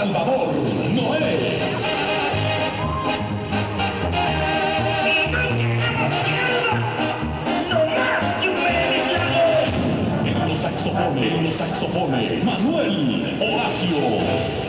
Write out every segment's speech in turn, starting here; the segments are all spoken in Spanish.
Salvador Noé. En los saxofones, en los saxofones, Manuel Horacio.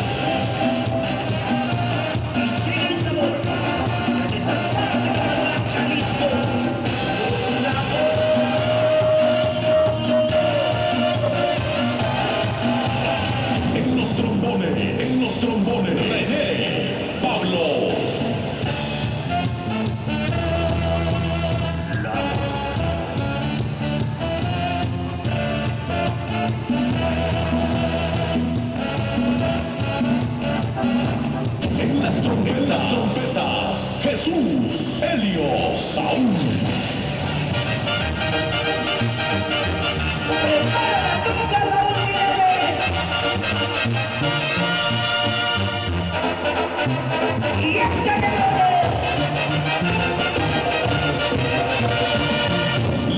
Jesús, Helio, Saúl.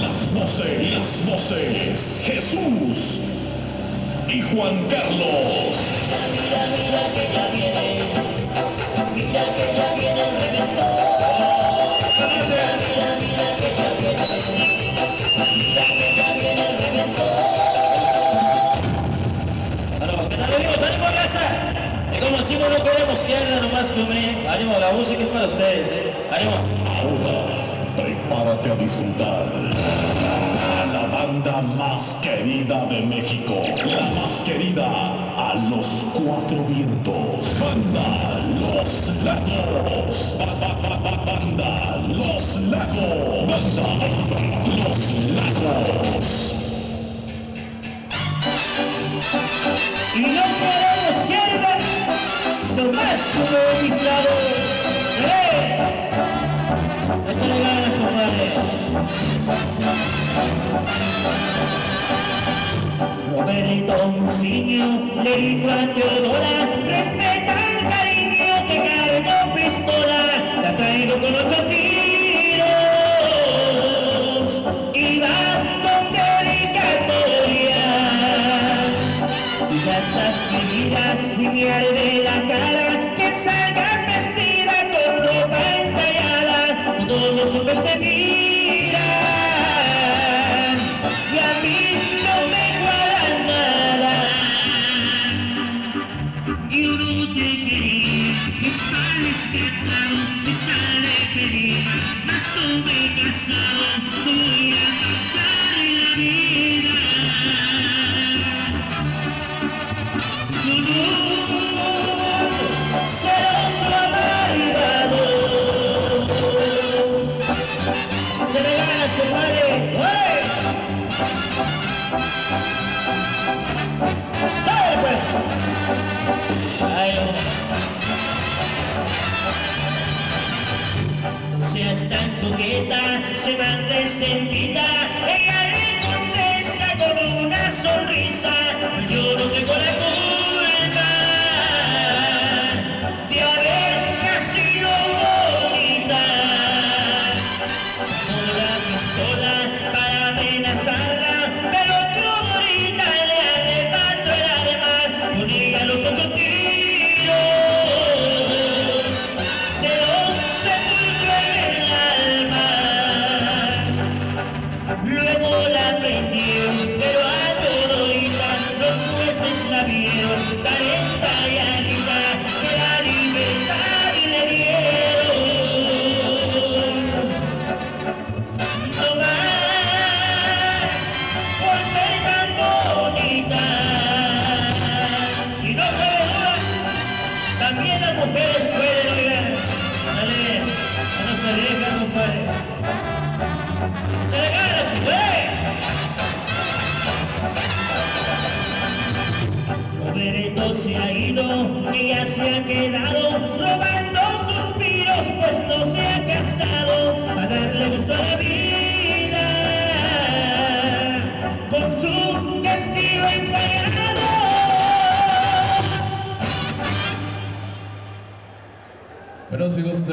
Las voces, las voces, Jesús y Juan Carlos. Bueno, ¿qué tal amigos? ¡Ánimo casa! Y como no queremos ¿eh? Ahora, prepárate a disfrutar. La banda más querida de México. La más querida a los cuatro vientos. Banda Los Lagos. Ba, ba, ba, ba, banda Los Lagos. Banda Los Lagos. Y no queremos izquierda, nomás como mis lados. ¡Eh! Échale ganas, compadre. Robertoncillo le dijo a Teodora, respeta traigo con ocho tiros. Y va con dedicatoria. Ya estás vivida y me arde la cara me casado voy a pasar la vida manda sentida.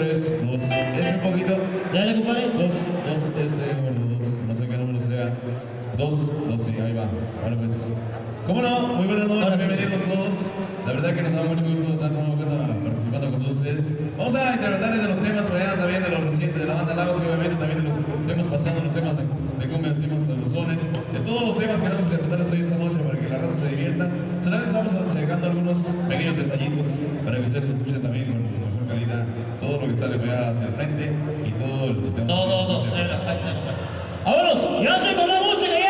Tres, dos. Este un poquito. Dale, compadre. Dos, dos, este, bueno, dos, no sé qué número sea. Dos, dos, sí, ahí va. Bueno, pues, ¿Cómo no? Muy buenas noches, bienvenidos todos. La verdad que nos da mucho gusto estar participando con todos ustedes. Vamos a interpretarles de los temas por allá también de los recientes de la banda Lagos y obviamente también de los temas pasados, los temas de, de cumbia, los temas de los sones, de todos los temas que queremos interpretarles hoy esta noche para que la raza se divierta. Solamente vamos a checando algunos pequeños detallitos para que ustedes escuchen también con mejor calidad todo lo que sale allá hacia el frente y todo el sistema. Todos, eh, ahí está, compadre. Vámonos, yo soy con la música y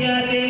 la que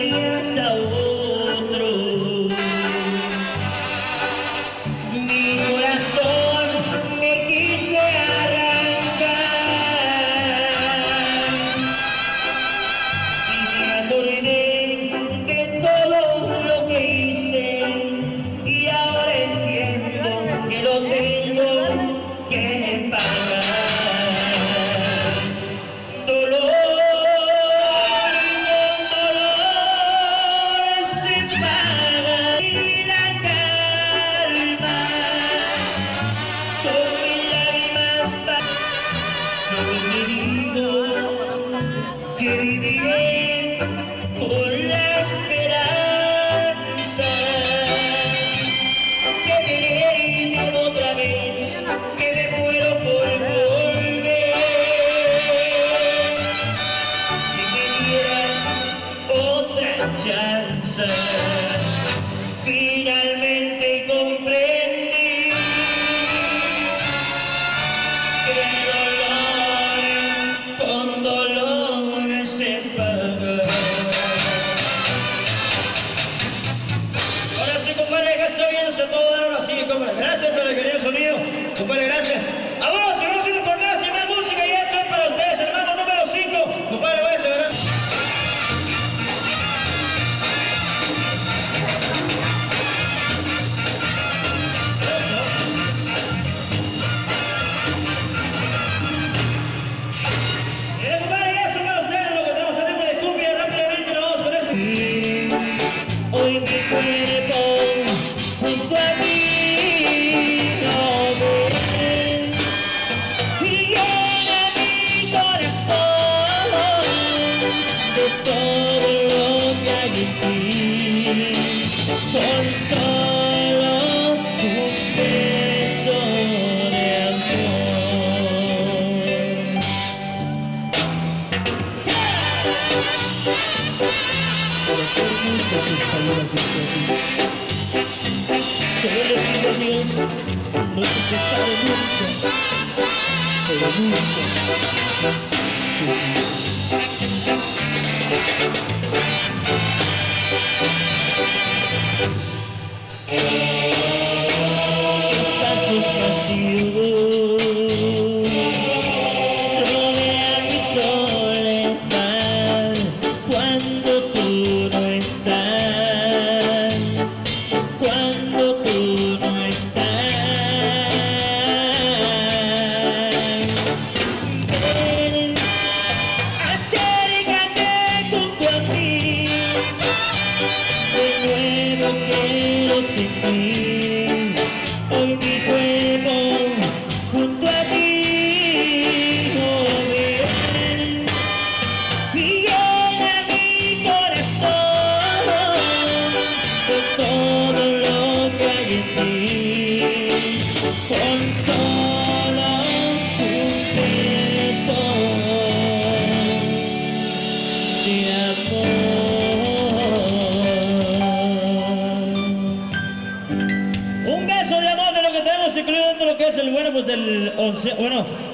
Música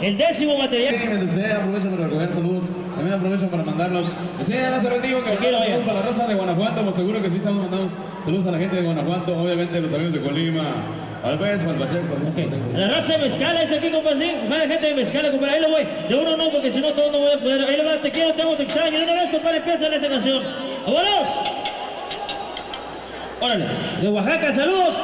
el décimo material. Sí, mientras usted aprovecho para recoger saludos, también aprovecho para mandarlos. Sí, además se que saludos para la raza de Guanajuato, pues seguro que sí estamos mandando saludos a la gente de Guanajuato, obviamente los amigos de Colima, al Pez, al Pacheco, al Ok. Pacheco. La raza de mezcal es aquí, compa, sí. Para gente de mezcal, compa. Ahí lo voy. De uno no, porque si no, todo no voy a poder. Ahí lo va, te quiero, te amo, te extraño. Una vez, compadre, empieza esa canción. ¡Vámonos! Órale. De Oaxaca, saludos.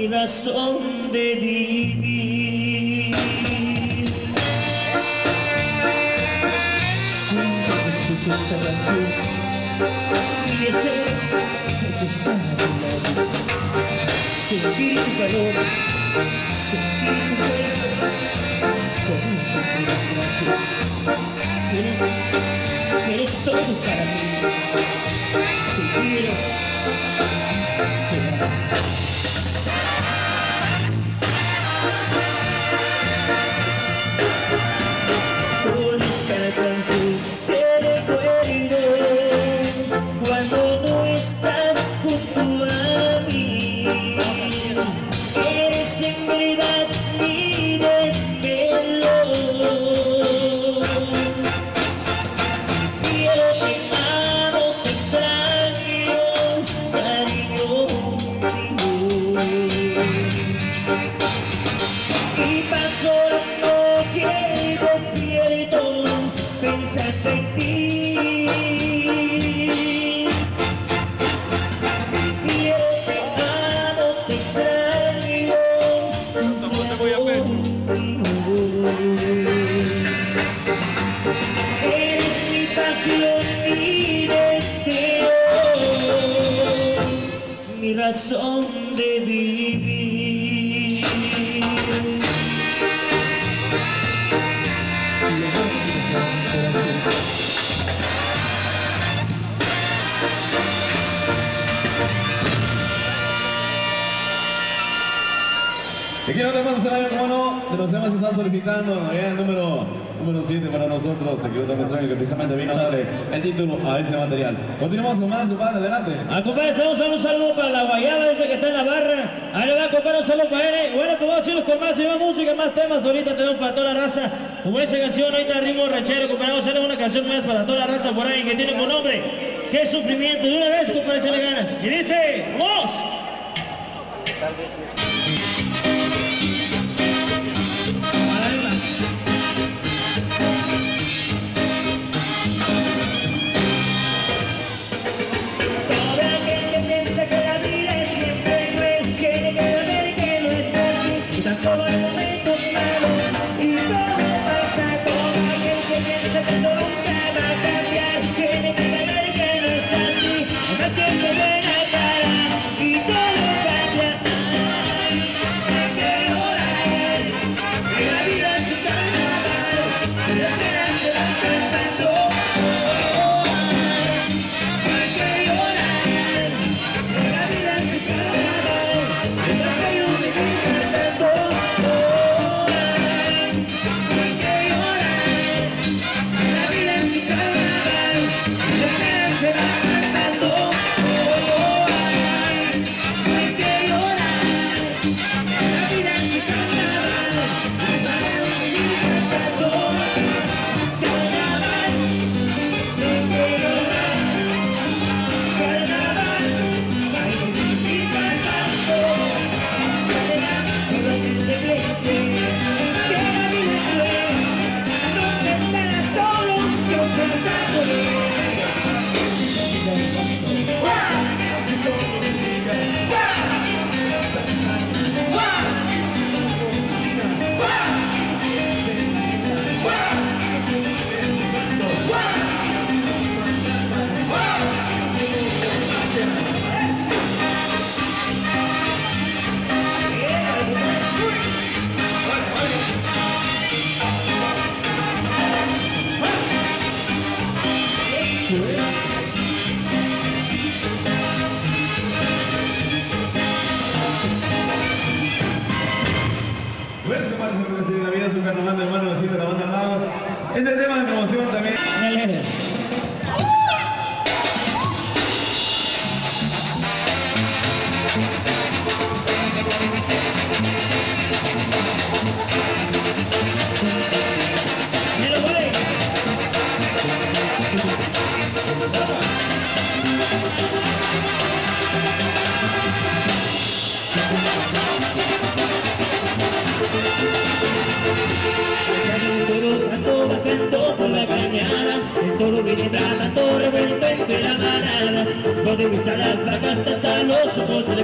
Mi razón de vivir. Siempre que escucho esta canción, mi deseo es estar a tu lado. Sentir tu calor, sentir tu correr entre tus brazos. Eres Eres todo para mí. Razón de vivir. Más. Y quiero temas extraño, como no, de los temas que están solicitando, allá el número número 7 para nosotros, te quiero tema extraño, que precisamente vino a darle el título a ese material. Continuamos con más, compadre, adelante. Ah, compadre, tenemos un saludo para la guayaba ese que está en la barra. Ahí le va, compadre, un saludo para él. Bueno, pues vamos a irnos con más y más música, más temas. Ahorita tenemos para toda la raza. Como esa canción, ahorita ritmo ranchero, compadre. Vamos a hacer una canción más para toda la raza por ahí que tiene por nombre. ¡Qué sufrimiento! De una vez, compadre, échale ganas. Y dice, ¡Vamos!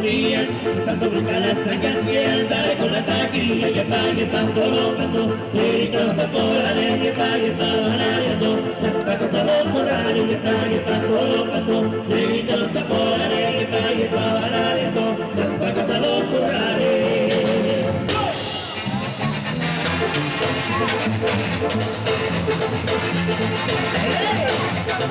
Brillan Tanto brincan las trancas que andar con la taquilla yepa, toro bajando Le gritan los caporales, yepa, yepa, van ariando Las vacas a los corrales, yepa, toro bajando Le gritan los caporales, yepa, yepa, van ariando Las vacas a los corrales Así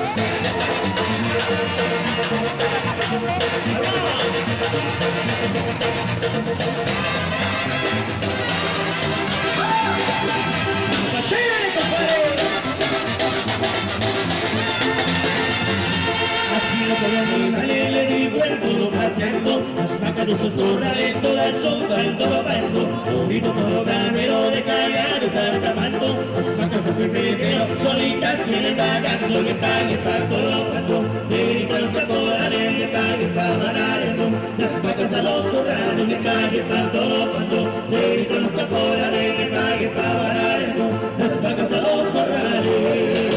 lo podemos le digo el todo pateando caducos corrales, todas son todo bando, unido todo granero de cagado, tartamando, las vacas de pepetero, solitas vienen vagando, que pague pa' todo pato, que gritan los caporales, que pague pa' barato, las vacas a los corrales, que pague pa' todo pato, que gritan los caporales, que pague pa' barato, las vacas a los corrales.